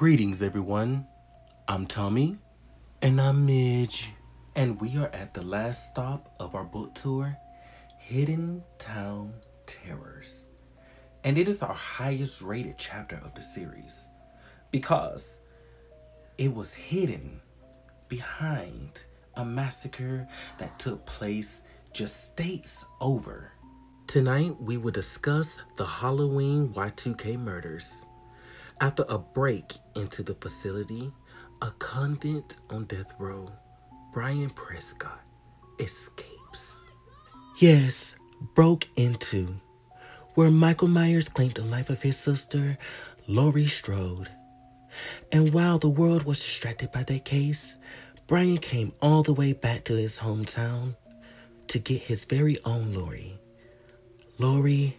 Greetings, everyone. I'm Tommy. And I'm Midge. And we are at the last stop of our book tour, Hidden Town Terrors. And it is our highest rated chapter of the series because it was hidden behind a massacre that took place just states over. Tonight, we will discuss the Halloween Y2K murders. After a break into the facility, a convict on death row, Brian Prescott escapes. Yes, broke into where Michael Myers claimed the life of his sister, Laurie Strode. And while the world was distracted by that case, Brian came all the way back to his hometown to get his very own Laurie, Laurie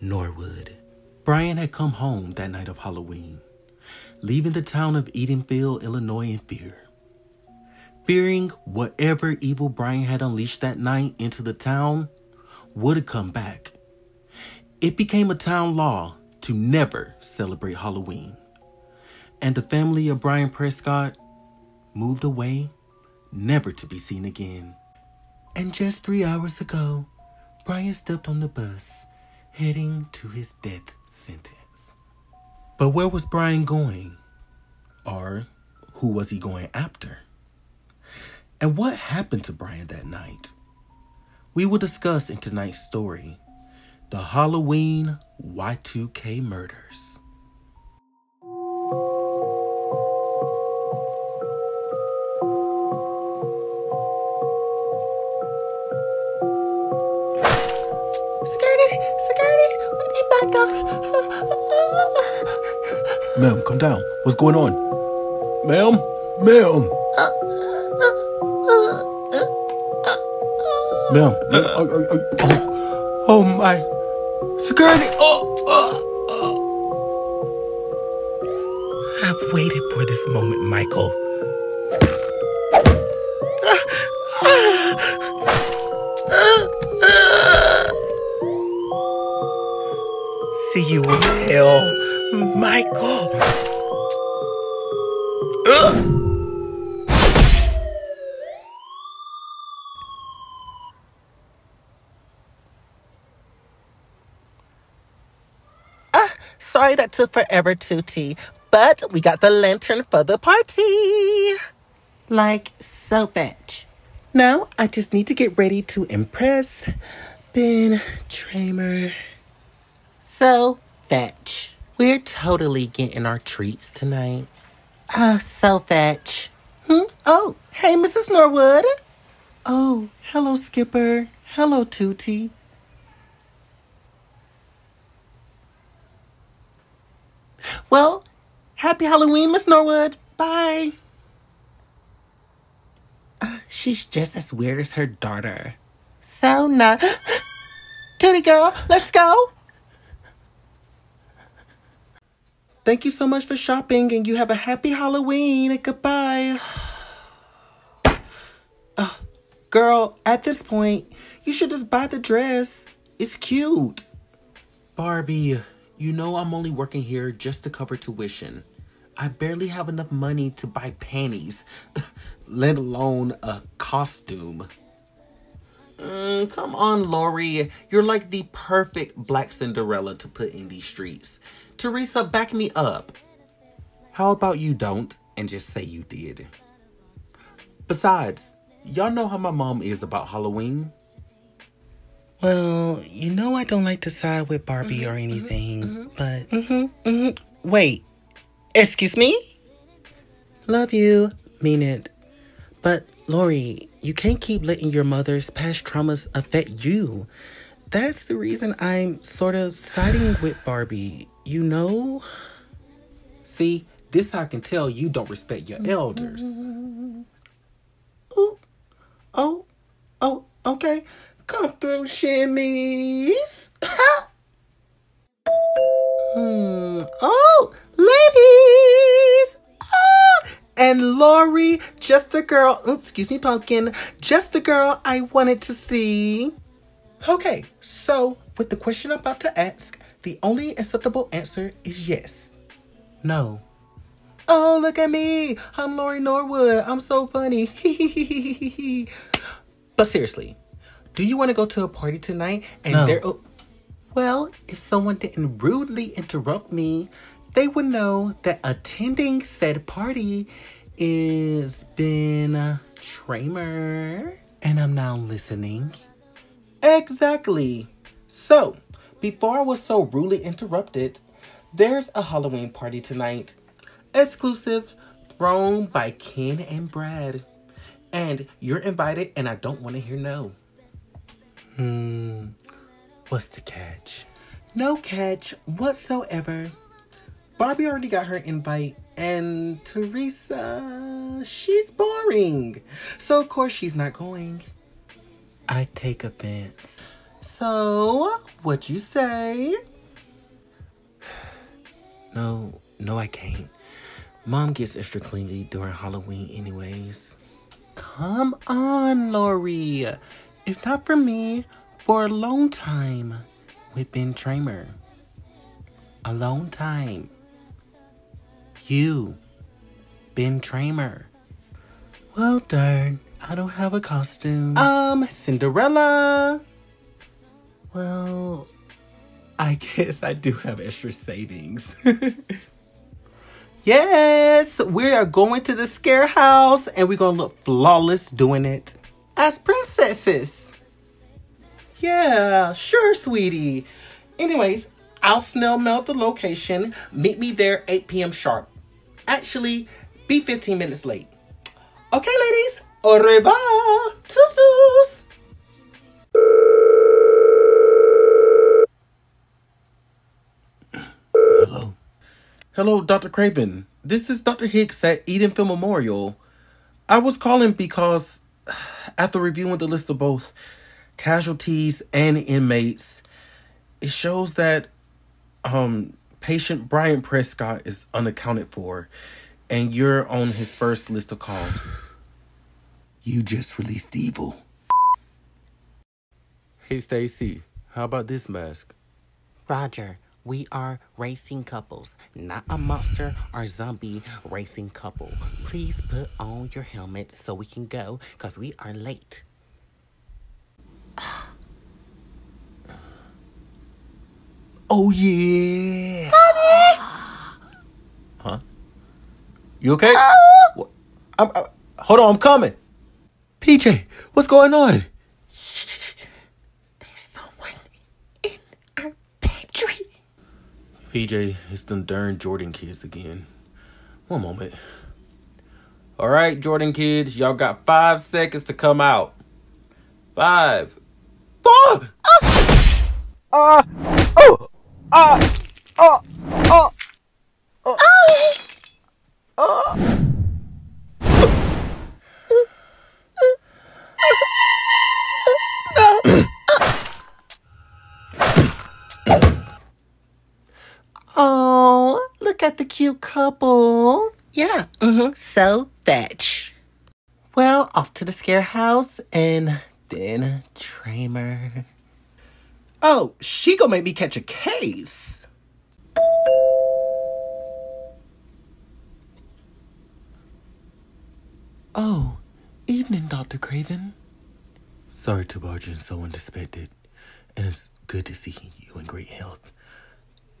Norwood. Brian had come home that night of Halloween, leaving the town of Edenfield, Illinois in fear. Fearing whatever evil Brian had unleashed that night into the town would come back. It became a town law to never celebrate Halloween. And the family of Brian Prescott moved away, never to be seen again. And just three hours ago, Brian stepped on the bus, heading to his death sentence. But where was Brian going? Or who was he going after? And what happened to Brian that night? We will discuss in tonight's story the Halloween Y2K murders. Ma'am, come down. What's going on? Ma'am? Ma'am? Ma'am? Oh, oh, my. Security! Oh, oh, oh. I've waited for this moment, Michael. See you in hell. Michael! Uh, sorry that took forever, Tutti, but we got the lantern for the party. Like so fetch. Now I just need to get ready to impress Ben Tramer. So fetch. We're totally getting our treats tonight. Oh, so fetch. Hmm? Oh, hey, Mrs. Norwood. Oh, hello, Skipper. Hello, Tutti. Well, happy Halloween, Miss Norwood. Bye. Uh, she's just as weird as her daughter. So not. Tutti girl, let's go. Thank you so much for shopping and you have a happy Halloween. Goodbye. Uh, girl, at this point, you should just buy the dress. It's cute. Barbie, you know I'm only working here just to cover tuition. I barely have enough money to buy panties, let alone a costume. Mm, come on, Laurie. You're like the perfect black Cinderella to put in these streets. Teresa, back me up. How about you don't and just say you did? Besides, y'all know how my mom is about Halloween. Well, you know I don't like to side with Barbie mm-hmm, or anything, mm-hmm, but mm-hmm, mm-hmm. wait, excuse me? Love you, mean it. But Laurie, you can't keep letting your mother's past traumas affect you. That's the reason I'm sort of siding with Barbie you know? See, this I can tell you don't respect your elders. Ooh. Oh, oh, okay. Come through, shimmies. Laurie, just a girl. excuse me, pumpkin. Just a girl I wanted to see. Okay, so with the question I'm about to ask, the only acceptable answer is yes. No. Oh, look at me. I'm Laurie Norwood. I'm so funny. but seriously, do you want to go to a party tonight? And No. there. Oh, well, if someone didn't rudely interrupt me, they would know that attending said party is Ben Tramer. And I'm now listening. Exactly. So, before I was so rudely interrupted, there's a Halloween party tonight. Exclusive, thrown by Ken and Brad. And you're invited, and I don't want to hear no. Hmm. What's the catch? No catch whatsoever. Barbie already got her invite, and Teresa, she's boring. So, of course, she's not going. I take offense. So, what you say? No, no, I can't. Mom gets extra clingy during Halloween, anyways. Come on, Laurie. If not for me, for a long time with Ben Tramer. A long time. You, Ben Tramer. Well, darn, I don't have a costume. Um, Cinderella. Well, I guess I do have extra savings. yes, we are going to the scare house and we're going to look flawless doing it as princesses. Yeah, sure, sweetie. Anyways, I'll snail mail the location. Meet me there 8 p.m. sharp. Actually, be 15 minutes late. Okay, ladies. Au revoir. Toodles. Hello. Hello, Dr. Craven. This is Dr. Hicks at Edenfield Memorial. I was calling because after reviewing the list of both casualties and inmates, it shows that um patient Brian Prescott is unaccounted for and you're on his first list of calls. You just released evil. Hey, Stacy, how about this mask? Roger, we are racing couples, not a monster or zombie racing couple. Please put on your helmet so we can go because we are late. Oh, yeah. Huh? You okay? What? I'm, uh, hold on, I'm coming. PJ, what's going on? There's someone in our pantry. PJ, it's them darn Jordan kids again. One moment. All right, Jordan kids, y'all got five seconds to come out. Five. Four. Uh, oh, uh, uh, couple. Yeah, mm-hmm. So fetch. Well, off to the scare house and then Tramer. Oh, she gonna make me catch a case. Oh, evening, Dr. Craven. Sorry to barge in so unexpected, and it's good to see you in great health.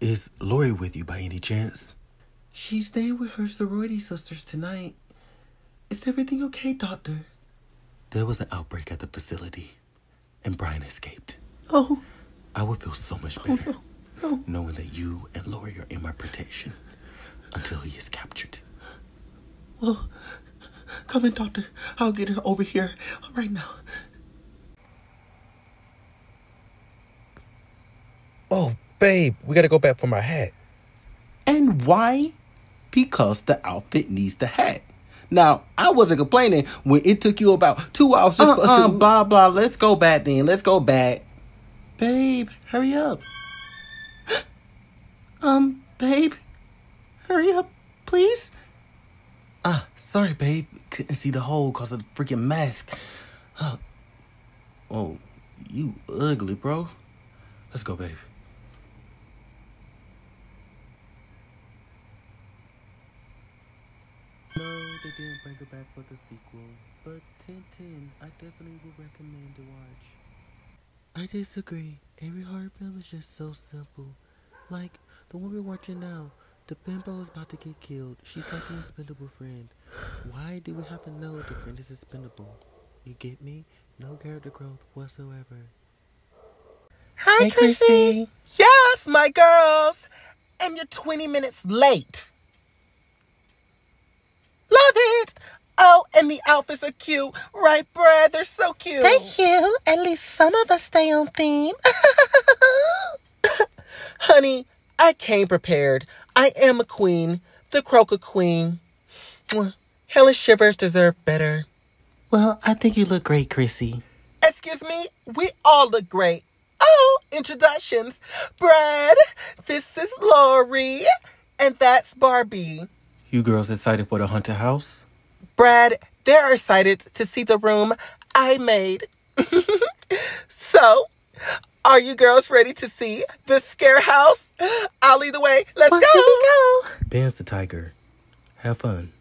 Is Laurie with you by any chance? She's staying with her sorority sisters tonight. Is everything okay, Doctor? There was an outbreak at the facility, and Brian escaped. Oh. I would feel so much oh, better no, no, knowing that you and Laurie are in my protection until he is captured. Well, come in, Doctor. I'll get her over here right now. Oh, babe, we gotta go back for my hat. And why? Because the outfit needs the hat. Now, I wasn't complaining when it took you about two hours just for us to blah blah. Let's go back then. Let's go back. Babe, hurry up. um, babe, hurry up, please. Ah, sorry, babe. Couldn't see the hole because of the freaking mask. Oh, oh, you ugly, bro. Let's go, babe. No, they didn't bring her back for the sequel, but 1010, I definitely would recommend to watch. I disagree. Every horror film is just so simple. Like the one we're watching now, the bimbo is about to get killed. She's like an expendable friend. Why do we have to know the friend is expendable? You get me? No character growth whatsoever. Hi, Hey, Chrissy. Yes, my girls. And you're 20 minutes late. Love it. Oh, and the outfits are cute. Right, Brad? They're so cute. Thank you. At least some of us stay on theme. Honey, I came prepared. I am a queen, the croaker queen. Mwah. Helen Shivers deserve better. Well, I think you look great, Chrissy. Excuse me, we all look great. Oh, introductions. Brad, this is Laurie, and that's Barbie. You girls excited for the haunted house? Brad, they're excited to see the room I made. so, are you girls ready to see the scare house? I'll lead the way. Let's go. go. Ben's the tiger. Have fun.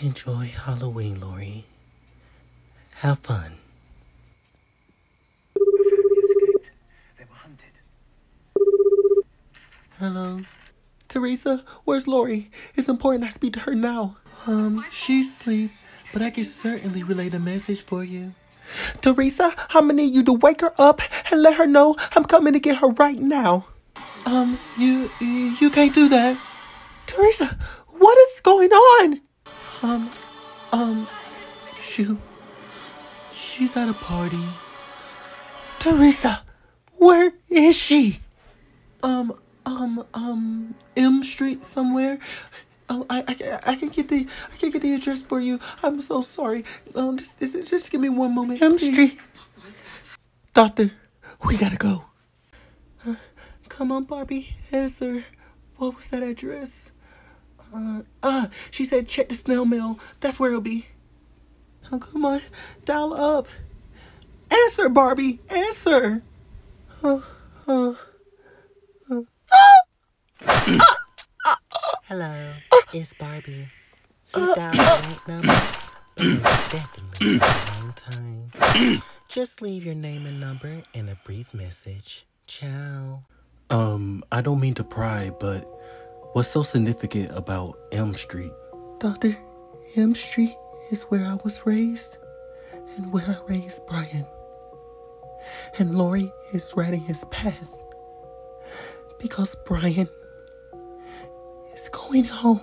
Enjoy Halloween, Laurie. Have fun. Hello. Teresa, where's Laurie? It's important I speak to her now. Um, she's asleep, but I can certainly relay the message for you. Teresa, I'm gonna need you to wake her up and let her know I'm coming to get her right now. Um, you, you, can't do that. Teresa, what is going on? Um, um, shoot. She's at a party. Teresa, where is she? Um, um, um, Elm Street somewhere. Oh, I, I, I can get the, I can get the address for you. I'm so sorry. Um, just, just, just give me one moment. M please. Street. Doctor, we gotta go. Come on, Barbie. Answer. What was that address? Uh, ah, she said check the snail mail. That's where it'll be. Oh, come on. Dial up. Answer, Barbie. Answer. Oh, oh, oh. Hello, it's Barbie. You dialed the right number, but it's definitely the wrong time. Just leave your name and number and a brief message. Ciao. Um, I don't mean to pry, but what's so significant about Elm Street? Doctor, Elm Street is where I was raised and where I raised Brian. And Laurie is riding his path because Brian is going home.